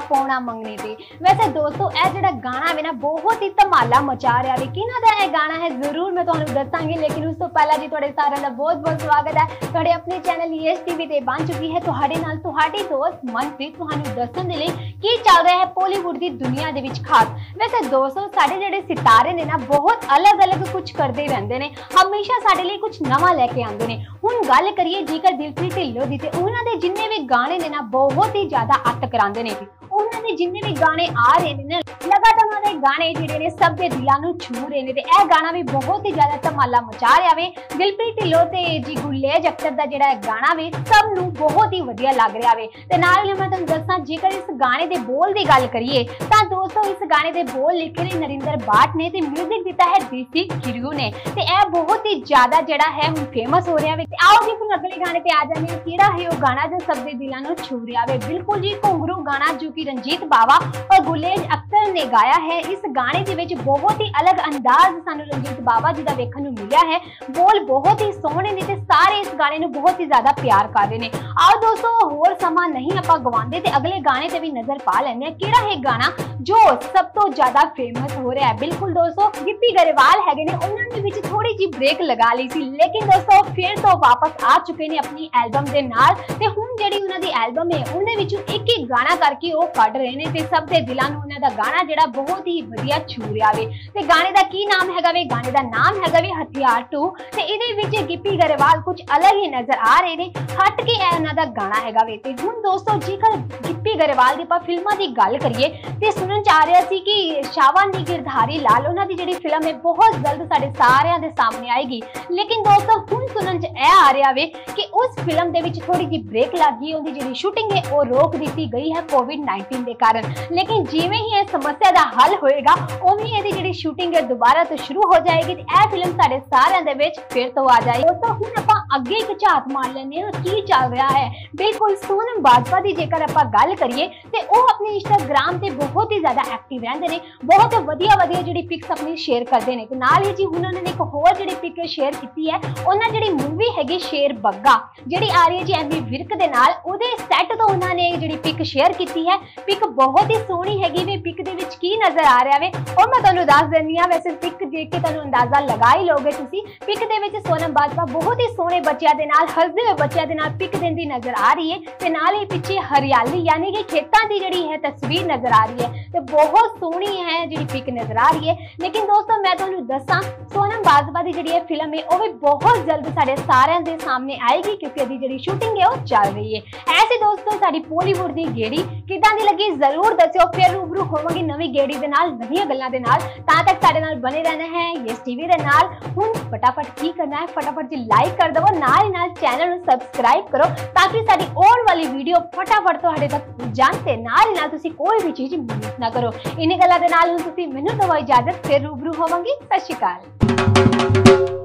ਪਾਉਣਾ ਮੰਗਣੀ ਤੇ ਵੈਸੇ ਦੋਸਤੋ, ਇਹ ਜਿਹੜਾ ਗਾਣਾ ਵੇ ਨਾ, ਬਹੁਤ ਹੀ ਧਮਾਲਾ ਮਚਾ ਰਿਹਾ ਵੇ। ਕਿਹਨਾਂ ਦਾ ਇਹ ਗਾਣਾ ਹੈ? ਜ਼ਰੂਰ ਮੈਂ ਤੁਹਾਨੂੰ ਦੱਸਾਂਗੀ, ਲੇਕਿਨ ਉਸ ਤੋਂ ਪਹਿਲਾਂ ਜੀ ਤੁਹਾਡੇ ਸਾਰਿਆਂ ਦਾ ਬਹੁਤ ਬਹੁਤ ਸਵਾਗਤ ਹੈ। ਤੁਹਾਡੇ ਆਪਣੇ ਚੈਨਲ ਯੈਸ ਟੀਵੀ ਤੇ ਬਣ ਚੁੱਕੀ ਹੈ ਤੁਹਾਡੇ ਨਾਲ ਤੁਹਾਡੀ ਦੋਸਤ ਮਨਪ੍ਰੀਤ ਤੁਹਾਨੂੰ ਦੱਸਣ ਦੇ ਲਈ ਕੀ ਚੱਲ ਰਿਹਾ ਹੈ ਪੋਲੀਵੁੱਡ ਦੀ ਦੁਨੀਆ ਦੇ ਵਿੱਚ ਖਾਸ। ਵੈਸੇ ਦੋਸਤੋ, ਸਾਡੇ ਜਿਹੜੇ ਸਿਤਾਰੇ ਨੇ ਨਾ, ਬਹੁਤ ਅਲੱਗ-ਅਲੱਗ ਕੁਝ ਕਰਦੇ ਰਹਿੰਦੇ ਨੇ। ਹਮੇਸ਼ਾ ਸਾਡੇ ਲਈ ਕੁਝ ਨਵਾਂ ਲੈ ਕੇ ਆਉਂਦੇ ਨੇ। ਹੁਣ ਗੱਲ ਕਰੀਏ ਜੇਕਰ ਦਿਲਪ੍ਰੀਤ ਢਿੱਲੋਂ ਦੀ, ਤੇ ਉਹਨਾਂ ਦੇ ਜਿੰਨੇ ਵੀ ਗਾਣੇ ਨੇ ਨਾ, ਬਹੁਤ ਹੀ ਜ਼ਿਆਦਾ ਅੱਤ ਕਰਾਉਂਦੇ ਨੇ। ਉਹਨਾਂ ਦੇ ਜਿੰਨੇ ਵੀ ਗਾਣੇ ਆ ਰਹੇ ਨੇ ਨਾ ਲਗਾਤਾਰ ਉਹਨਾਂ ਦੇ ਗਾਣੇ ਜਿਹੜੇ ਨੇ, ਸਭ ਦੇ ਦਿਲਾਂ ਨੂੰ ਛੂ ਰਹੇ ਨੇ ਤੇ ਇਹ ਗਾਣਾ ਵੀ ਬਹੁਤ ਹੀ ਜ਼ਿਆਦਾ ਧਮਾਲਾ ਮਚਾ ਰਿਹਾ ਵੇ। ਦਿਲਪ੍ਰੀਤ ਢਿੱਲੋਂ ਤੇ ਜੀ ਗੁਰਲੇਜ ਅਖਤਰ ਦਾ ਜਿਹੜਾ ਗਾਣਾ ਵੇ, ਸਭ ਨੂੰ ਬਹੁਤ ਹੀ ਵਧੀਆ ਲੱਗ ਰਿਹਾ ਵੇ। ਤੇ ਨਾਲ ਹੀ ਮੈਂ ਤੁਹਾਨੂੰ ਦੱਸਾਂ, ਜੇਕਰ ਇਸ ਗਾਣੇ ਦੇ ਬੋਲ ਦੀ ਗੱਲ ਕਰੀਏ, ਤਾਂ ਦੋਸਤੋ ਇਸ ਗਾਣੇ ਦੇ ਬੋਲ ਲਿਖੇ ਨੇ ਨਰਿੰਦਰ ਬਾਟ ਨੇ ਤੇ 뮤직 ਦਿੱਤਾ ਹੈ ਦੀਸੀ ਖਿਰੂ ਨੇ। ਤੇ ਇਹ ਬਹੁਤ ਹੀ ਜ਼ਿਆਦਾ ਜਿਹੜਾ ਹੈ ਹੁਣ ਫੇਮਸ ਹੋ ਰਿਹਾ ਵੇ। ਤੇ ਆਓ ਜੀ ਫਿਰ ਅਗਲੇ ਗਾਣੇ ਤੇ ਆ ਜਾਂਦੇ ਹਾਂ। ਕਿਹੜਾ ਹੈ ਉਹ ਗਾਣਾ ਜੋ ਸਭ ਦੇ ਦਿਲਾਂ ਨੂੰ ਛੂ ਰਿਹਾ ਵੇ? ਬਿਲਕੁਲ ਜੀ ਘੁੰਗਰੂ ਗਾਣਾ ਜੋ ਕਿ ਰਣਜੀਤ ਬਾਵਾ ਔਰ ਗੁਲੇਜ ਅਖਤਰ ਨੇ ਗਾਇਆ ਹੈ। ਇਸ ਗਾਣੇ ਦੇ ਵਿੱਚ ਬਹੁਤ ਹੀ ਅਲੱਗ ਅੰਦਾਜ਼ ਸਾਨੂੰ ਰਣਜੀਤ ਬਾਵਾ ਜੀ ਦਾ ਵੇਖਣ ਨੂੰ ਮਿਲਿਆ ਹੈ। ਬੋਲ ਬਹੁਤ ਹੀ ਸੋਹਣੇ ਨੇ ਤੇ ਸਾਰੇ ਇਸ ਗਾਣੇ ਨੂੰ ਬਹੁਤ ਹੀ ਜ਼ਿਆਦਾ ਪਿਆਰ ਕਰ ਰਹੇ ਨੇ। ਆਓ ਦੋਸਤੋ, ਹੋਰ ਸਮਾਂ ਨਹੀਂ ਆਪਾਂ ਗਵਾਉਂਦੇ ਤੇ ਅਗਲੇ ਗਾਣੇ ਤੇ ਵੀ ਨਜ਼ਰ ਪਾ ਲੈਂਦੇ ਹਾਂ। ਕਿਹੜਾ ਹੈ ਗਾਣਾ ਜੋ ਸਭ ਤੋਂ ਜ਼ਿਆਦਾ ਫੇਮਸ ਹੋ ਰਿਹਾ ਹੈ? ਬਿਲਕੁਲ ਦੋਸਤੋ, ਗਿੱਪੀ ਗਰੇਵਾਲ ਹੈਗੇ ਨੇ। ਉਹਨਾਂ ਦੇ ਵਿੱਚ ਥੋੜੀ ਜੀ ਬ੍ਰੇਕ ਲਗਾ ਲਈ ਸੀ। ਲੇਕਿਨ ਦੋਸਤੋ, ਫਿਰ ਤੋਂ ਵਾਪਸ ਆ ਚੁੱਕੇ ਨੇ ਆਪਣੀ ਐਲਬਮ ਦੇ ਨਾਲ ਤੇ ਹੁਣ ਜਿਹੜੀ ਉਹਨਾਂ ਦੀ ਐਲਬਮ ਹੈ ਉਹਦੇ ਵਿੱਚੋਂ ਇੱਕ ਇੱਕ ਗਾਣਾ ਕਰਕੇ ਉਹ ਕੱਢ ਰਹੇ ਨੇ ਤੇ ਸਭ ਦੇ ਦਿਲਾਂ ਨੂੰ ਉਹਨਾਂ ਦਾ ਗਾਣਾ ਜਿਹੜਾ ਬਹੁਤ ਹੀ ਵਧੀਆ ਛੂ ਰਿਹਾ ਵੇ। ਤੇ ਗਾਣੇ ਦਾ ਕੀ ਨਾਮ ਹੈਗਾ ਵੇ? ਗਾਣੇ ਦਾ ਨਾਮ ਹੈਗਾ ਵੇ ਹਥਿਆਰ 2 ਤੇ ਇਹਦੇ ਵਿੱਚ ਗਿੱਪੀ ਗਰੇਵਾਲ ਕੁਝ ਅਲੱਗ ਹੀ ਨਜ਼ਰ ਆ ਰਹੇ ਨੇ। ਹਟ ਕੇ ਇਹ ਉਹਨਾਂ ਦਾ ਗਾਣਾ ਹੈਗਾ ਵੇ। ਤੇ ਹੁਣ ਦੋਸਤੋ, ਜੇਕਰ ਗਿੱਪੀ ਗਰੇਵਾਲ ਦੀ ਆਪਾਂ ਫਿਲਮਾਂ ਦੀ ਗੱਲ ਕਰੀਏ, ਤੇ ਸੁਣਨ ਚ ਆ ਰਿਹਾ ਸੀ ਕਿ ਸ਼ਾਵਾਨ ਦੀ ਗਿਰਧਾਰੀ ਲਾਲ, ਉਹਨਾਂ ਦੀ ਜਿਹੜੀ ਫਿਲਮ ਹੈ ਬਹੁਤ ਜਲਦ ਸਾਡੇ ਸਾਰਿਆਂ ਦੇ ਸਾਹਮਣੇ ਆਏਗੀ। ਲੇਕਿਨ ਦੋਸਤੋ, ਹੁਣ ਸੁਣਨ ਚ ਇਹ ਆ ਰਿਹਾ ਵੇ ਕਿ ਉਸ ਫਿਲਮ ਦੇ ਵਿੱਚ ਥੋੜੀ ਜਿਹੀ ਬ੍ਰੇਕ ਲੱਗ ਗਈ ਉਹਦੀ ਜਿਹੜੀ ਸ਼ੂਟਿੰਗ ਹੈ ਉਹ ਰੋਕ ਦਿੱਤੀ ਗਈ ਹੈ ਕੋਵਿਡ-19 ਦੇ ਕਾਰਨ। ਲੇਕਿਨ ਜਿਵੇਂ ਹੀ ਇਹ ਸਮੱਸਿਆ ਦਾ ਹੱਲ ਹੋਏਗਾ, ਉਵੇਂ ਇਹਦੀ ਜਿਹੜੀ ਸ਼ੂਟਿੰਗ ਹੈ ਦੁਬਾਰਾ ਤੋਂ ਸ਼ੁਰੂ ਹੋ ਜਾਏਗੀ ਤੇ ਇਹ ਫਿਲਮ ਸਾਡੇ ਸਾਰਿਆਂ ਦੇ ਵਿੱਚ ਫਿਰ ਤੋਂ ਆ ਜਾਏਗੀ। ਦੋਸਤੋ, ਹੁਣ ਆਪਾਂ ਅੱਗੇ ਇੱਕ ਝਾਤ ਮਾਰ ਲੈਂਦੇ ਹਾਂ, ਕੀ ਚੱਲ ਰਿਹਾ ਹੈ। ਬਿਲਕੁਲ ਸੋਨਮ ਬਾਜਵਾ ਦੀ ਜੇਕਰ ਆਪਾਂ ਗੱਲ ਕਰੀਏ, ਤੇ ਉਹ ਆਪਣੇ ਇੰਸਟਾਗ੍ਰam ਤੇ ਬਹੁਤ ਹੀ ਜ਼ਿਆਦਾ ਐਕਟਿਵ ਰਹਿੰਦੇ ਨੇ, ਬਹੁਤ ਵਧੀਆ ਵਧੀਆ ਜਿਹੜੀ ਪਿਕਸ ਆਪਣੀ ਸ਼ੇਅਰ ਕਰਦੇ ਨੇ ਤੇ ਨਾਲ ਹੀ ਜੀ ਹੁਣ ਉਹਨਾਂ ਨੇ ਇੱਕ ਹੋਰ ਜਿਹੜੀ ਪਿਕ ਸ਼ੇਅਰ ਕੀਤੀ ਹੈ, ਉਹਨਾਂ ਜਿਹੜੀ ਮੂਵੀ ਹੈਗੀ ਸ਼ੇਰ ਬੱਗਾ, ਜਿਹੜੀ ਆ ਰਹੀ ਹੈ ਜੀ ਐਮੀ ਵਿਰਕ ਦੇ ਨਾਲ, ਉਹਦੇ ਸੈੱਟ ਤੋਂ ਉਹਨਾਂ ਨੇ ਜਿਹੜੀ ਪਿਕ ਸ਼ੇਅਰ ਕੀਤੀ ਹੈ। ਪਿਕ ਬਹੁਤ ਹੀ ਸੋਹਣੀ ਹੈਗੀ ਵੀ ਪਿਕ ਦੇ ਵਿੱਚ ਕੀ ਨਜ਼ਰ ਆ ਰਿਹਾ ਵੇ? ਉਹ ਮੈਂ ਤੁਹਾਨੂੰ ਦੱਸ ਦਿੰਦੀ ਆ ਵੈਸੇ ਪਿਕ ਦੇਖ ਕੇ ਤੁਹਾਨੂੰ ਅੰਦਾਜ਼ਾ ਲਗਾ ਹੀ ਲਓਗੇ ਤੁਸੀਂ। ਪਿਕ ਦੇ ਵਿੱਚ ਸੋਨਮ ਬਾਜਵਾ ਬਹੁਤ ਹੀ ਸੋਹਣੇ ਬੱਚਿਆਂ ਦੇ ਨਾਲ, ਹੱਸਦੇ ਹੋਏ ਬੱਚਿਆਂ ਦੇ ਨਾਲ ਪਿਕ ਦਿੰਦੀ ਨਜ਼ਰ ਆ ਰਹੀ ਹੈ ਤੇ ਨਾਲ ਹੀ ਪਿੱਛੇ ਹਰਿਆਲੀ, ਯਾਨੀ ਕਿ ਖੇਤਾਂ ਦੀ ਜਿਹੜੀ ਹੈ ਤਸਵੀਰ ਨਜ਼ਰ ਆ ਰਹੀ ਹੈ ਤੇ ਬਹੁਤ ਸੋਹਣੀ ਹੈ ਜਿਹੜੀ ਪਿਕ ਨਜ਼ਰ ਆ ਰਹੀ ਹੈ। ਲੇਕਿਨ ਦੋਸਤੋ, ਮੈਂ ਤੁਹਾਨੂੰ ਦੱਸਾਂ, ਸੋਨਮ ਬਾਜਵਾ ਦੀ ਜਿਹੜੀ ਇਹ ਫਿਲਮ ਹੈ, ਉਹ ਵੀ ਬਹੁਤ ਜਲਦ ਸਾਡੇ ਸਾਰਿਆਂ ਦੇ ਸਾਹਮਣੇ ਆਏਗੀ ਕਿਉਂਕਿ ਇਹਦੀ ਜਿਹੜੀ ਸ਼ੂਟਿੰਗ ਹੈ, ਉਹ ਚੱਲ ਰਹੀ ਹੈ। ਐਸੇ ਦੋਸਤੋ ਸਾਡੀ ਪੋਲੀਵੁੱਡ ਦੀ ਗੇੜੀ ਕਿਦਾਂ ਦੀ ਲੱਗੀ ਜ਼ਰੂਰ ਦੱਸਿਓ ਫਿਰ ਰੂਬਰੂ ਹੋਵਾਂਗੀ ਨਵੀਂ ਗੇੜੀ ਦੇ ਨਾਲ ਨਵੀਆਂ ਗੱਲਾਂ ਦੇ ਨਾਲ ਤਾਂ ਤੱਕ ਸਾਡੇ ਨਾਲ ਬਨੇ ਰਹਿਣਾ ਹੈ ਯੈਸ ਟੀਵੀ ਦੇ ਨਾਲ ਹੁਣ ਫਟਾਫਟ ਕੀ ਕਰਨਾ ਹੈ ਫਟਾਫਟ ਜੀ ਲਾਈਕ ਕਰ ਦਿਓ ਨਾਲ ਹੀ ਨਾਲ ਚੈਨਲ ਨੂੰ ਸਬਸਕ੍ਰਾਈਬ ਕਰੋ ਤਾਂ ਕਿ ਸਾਡੀ ਆਉਣ ਵਾਲੀ ਵੀਡੀਓ ਫਟਾਫਟ ਤੁਹਾਡੇ ਤੱਕ ਪਹੁੰਚਣ ਤੇ ਨਾਲ ਹੀ ਨਾਲ ਤੁਸੀਂ ਕੋਈ ਵੀ ਚੀਜ਼ ਮਿਸ ਨਾ ਕਰੋ ਇਨੀ ਗੱਲਾਂ ਦੇ ਨਾਲ ਹੁਣ ਤੁਸੀਂ ਮੈਨੂੰ ਦਵਾਈ ਇਜਾਜ਼ਤ ਫਿਰ ਰੂਬਰੂ ਹੋਵਾਂਗੀ ਸਤਿ ਸ਼੍ਰੀ ਅਕਾਲ